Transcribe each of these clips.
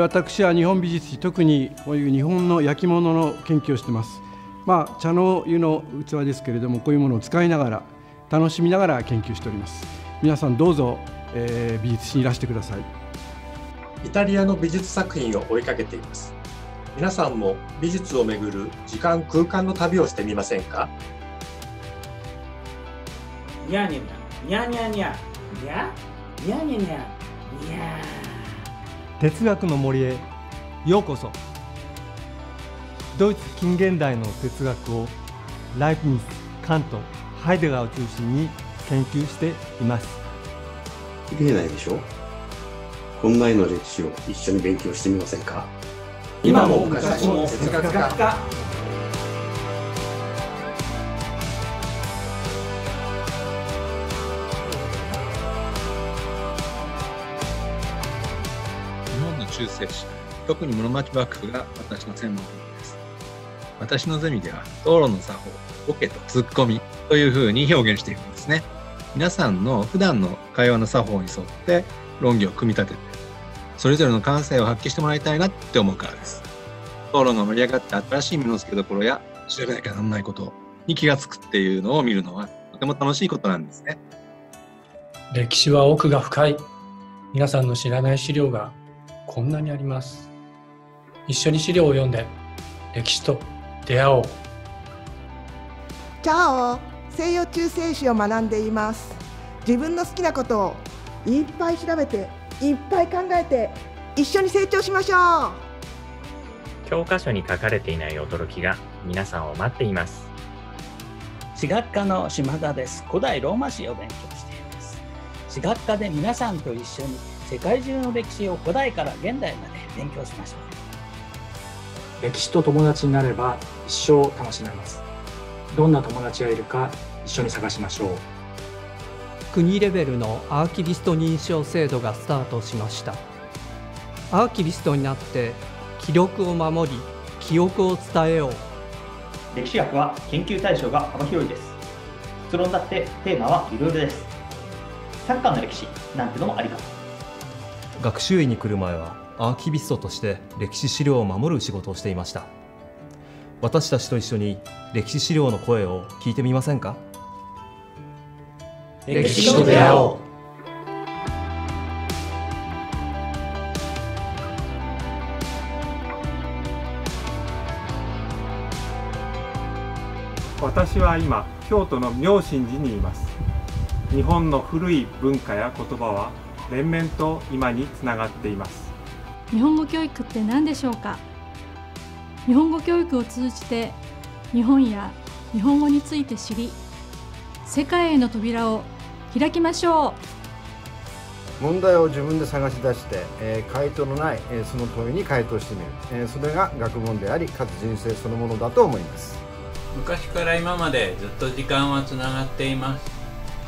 私は日本美術史特にこういう日本の焼き物の研究をしてます。まあ茶の湯の器ですけれどもこういうものを使いながら楽しみながら研究しております。皆さんどうぞ、えー、美術史にいらしてください。イタリアの美術作品を追いかけています。皆さんも美術をめぐる時間空間の旅をしてみませんか？にゃにゃにゃにゃにゃにゃにゃにゃにゃにゃ哲学の森へようこそ。ドイツ近現代の哲学をライプニス、カント、ハイデガーを中心に研究しています。見えないでしょ？こんな絵の歴史を一緒に勉強してみませんか？今も昔も哲学家。日本の中世史特に室町幕府が私の専門分です。私のゼミでは道路の作法ボケとツッコミというふうに表現しているんですね。皆さんの普段の会話の作法に沿って論議を組み立ててそれぞれの感性を発揮してもらいたいなって思うからです。討論が盛り上がって新しい目の付けどころや調べなきゃならないことに気がつくっていうのを見るのはとても楽しいことなんですね。歴史は奥が深い。皆さんの知らない資料がこんなにあります。一緒に資料を読んで歴史と出会おう。チャオ西洋中世史を学んでいます。自分の好きなことをいっぱい調べていっぱい考えて一緒に成長しましょう。教科書に書かれていない驚きが皆さんを待っています。史学科の島田です。古代ローマ史を勉強しています。史学科で皆さんと一緒に世界中の歴史を古代から現代まで勉強しましょう。歴史と友達になれば一生楽しめます。どんな友達がいるか一緒に探しましょう。国レベルのアーキビスト認証制度がスタートしました。アーキビストになって記録を守り記憶を伝えよう。歴史学は研究対象が幅広いです。結論だってテーマはいろいろです。サッカーの歴史なんてのもありか学習院に来る前はアーキビストとして歴史資料を守る仕事をしていました。私たちと一緒に歴史資料の声を聞いてみませんか？歴史と出会おう私は今京都の妙心寺にいます。日本の古い文化や言葉は連綿と今につながっています。日本語教育って何でしょうか？日本語教育を通じて日本や日本語について知り世界への扉を開きましょう。問題を自分で探し出して、えー、回答のない、えー、その問いに回答してみる、えー、それが学問でありかつ人生そのものだと思います。昔から今までずっと時間はつながっています。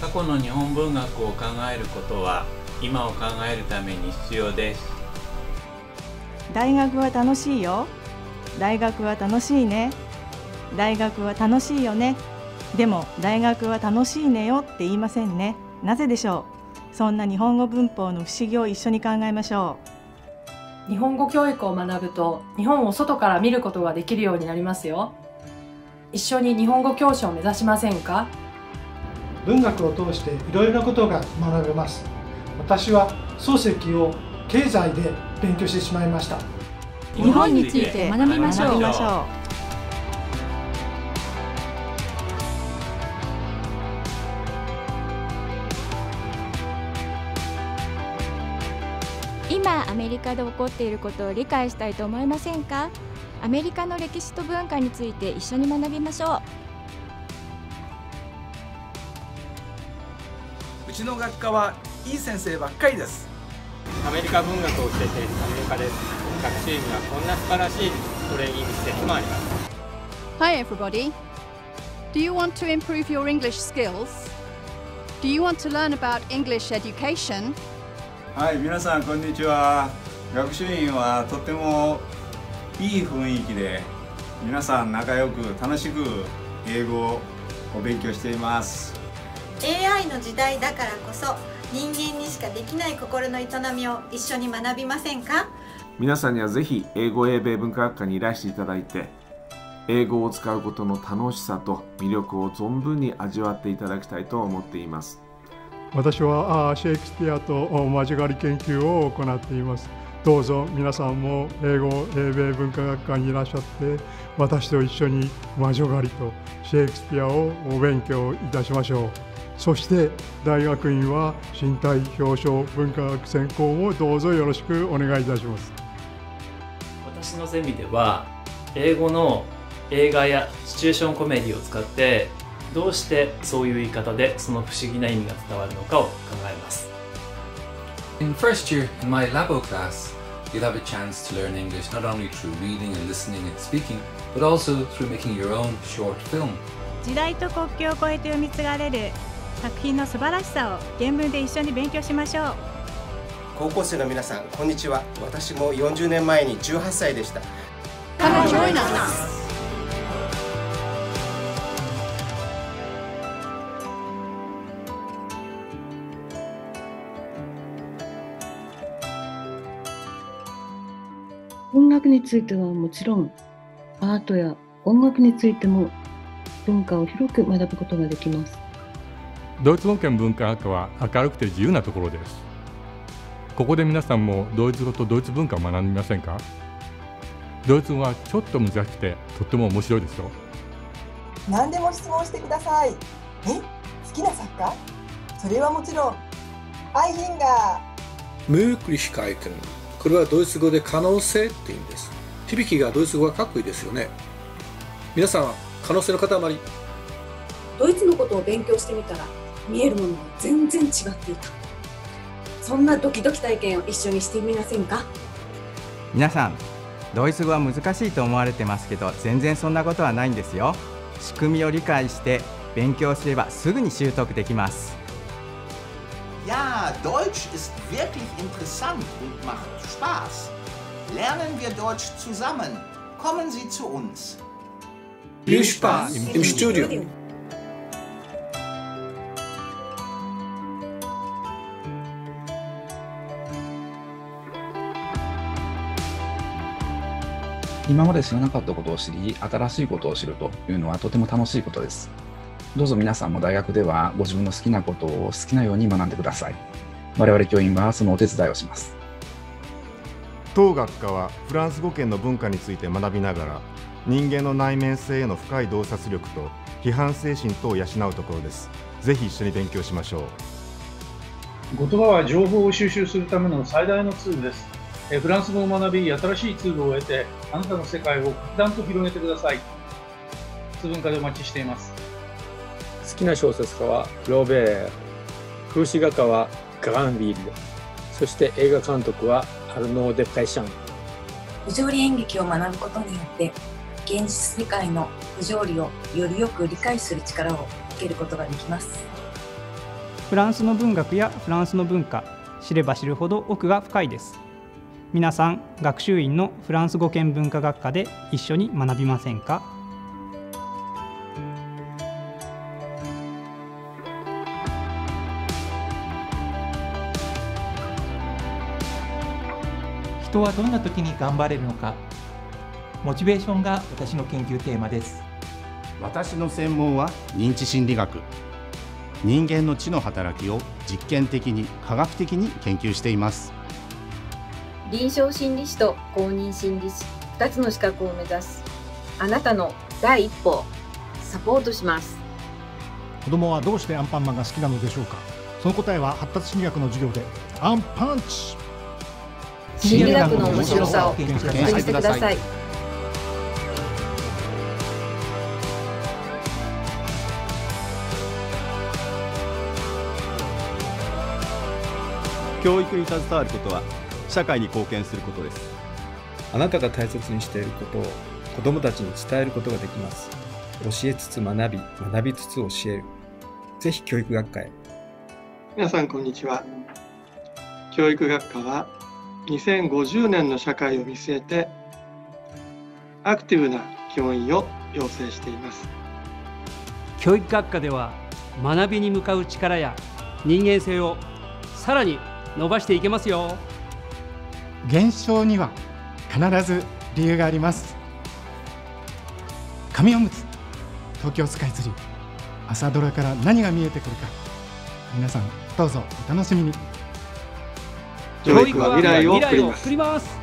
過去の日本文学を考えることは今を考えるために必要です。大学は楽しいよ。大学は楽しいね。大学は楽しいよね。でも大学は楽しいねよ。って言いませんね。なぜでしょう？そんな日本語文法の不思議を一緒に考えましょう。日本語教育を学ぶと日本を外から見ることができるようになりますよ。一緒に日本語教師を目指しませんか？文学を通していろいろなことが学べます私は漱石を経済で勉強してしまいました。日本について学びましょう。今アメリカで起こっていることを理解したいと思いませんか？アメリカの歴史と文化について一緒に学びましょう。うちの学科はいい先生ばっかりです。アメリカ文学を教えているアメリカです学習にはこんな素晴らしいトレーニング施設もあります。Hi everybody. Do you want to improve your English skills? Do you want to learn about English education? はい皆さんこんにちは。学習院はとってもいい雰囲気で皆さん仲良く楽しく英語を勉強しています。AI の時代だからこそ人間にしかできない心の営みを一緒に学びませんか？皆さんにはぜひ英語英米文化学科にいらしていただいて英語を使うことの楽しさと魅力を存分に味わっていただきたいと思っています。私はシェイクスピアと交わり研究を行っています。どうぞ皆さんも英語英米文化学科にいらっしゃって私と一緒に魔女狩りとシェイクスピアをお勉強いたしましょうそして大学院は身体表彰文化学専攻もどうぞよろしくお願いいたします私のゼミでは英語の映画やシチュエーションコメディを使ってどうしてそういう言い方でその不思議な意味が伝わるのかを考えます In first year, in my Labo class, you'll have a chance to learn English not only through reading and listening and speaking, but also through making your own short film. 時代と国境を越えて読み継がれる作品の素晴らしさを原文で一緒に勉強しましょう。高校生の皆さんこんにちは。私も40年前に18歳でした。Come join us 音楽についてはもちろんアートや音楽についても文化を広く学ぶことができますドイツ語圏文化学科は明るくて自由なところです。ここで皆さんもドイツ語とドイツ文化を学びませんか？ドイツ語はちょっと難しくてとっても面白いですよ何でも質問してください。え？好きな作家？それはもちろん。アイヒンガー Möglichkeiten これはドイツ語で可能性って意味です。響きがドイツ語がかっこいいですよね。皆さんは可能性の塊。ドイツのことを勉強してみたら見えるものが全然違っていたそんなドキドキ体験を一緒にしてみませんか皆さんドイツ語は難しいと思われてますけど全然そんなことはないんですよ仕組みを理解して勉強すればすぐに習得できます Ja, Deutsch ist wirklich interessant und macht Spaß. Lernen wir Deutsch zusammen. Kommen Sie zu uns. Viel Spaß im, im Studium. 今まで知らなかったことを知り、新しいことを知るというのはとても楽しいことです。どうぞ皆さんも大学ではご自分の好きなことを好きなように学んでください。我々教員はそのお手伝いをします。当学科はフランス語圏の文化について学びながら人間の内面性への深い洞察力と批判精神等を養うところですぜひ一緒に勉強しましょう言葉は情報を収集するための最大のツールですフランス語を学び新しいツールを得てあなたの世界を格段と広げてください。通文化でお待ちしています。好きな小説家はローベール。風刺画家はグランビール。そして映画監督はアルノー・デ・プレシャン。不条理演劇を学ぶことによって現実世界の不条理をよりよく理解する力をつけることができます。フランスの文学やフランスの文化知れば知るほど奥が深いです皆さん学習院のフランス語圏文化学科で一緒に学びませんか？人はどんな時に頑張れるのか？モチベーションが私の研究テーマです。私の専門は認知心理学。人間の知の働きを実験的に科学的に研究しています。臨床心理士と公認心理士2つの資格を目指す。あなたの第一歩をサポートします。子供はどうしてアンパンマンが好きなのでしょうか？その答えは発達心理学の授業でアンパンチ。心理学の面白さを確認してください。教育に携わることは社会に貢献することです。あなたが大切にしていることを子どもたちに伝えることができます。教えつつ学び学びつつ教える。ぜひ教育学科へ。皆さんこんにちは。教育学科は2050年の社会を見据えてアクティブな教員を養成しています。教育学科では学びに向かう力や人間性をさらに伸ばしていけますよ現象には必ず理由があります。紙おむつ東京スカイツリー朝ドラから何が見えてくるか皆さんどうぞお楽しみに。教育は未来を未来を作ります。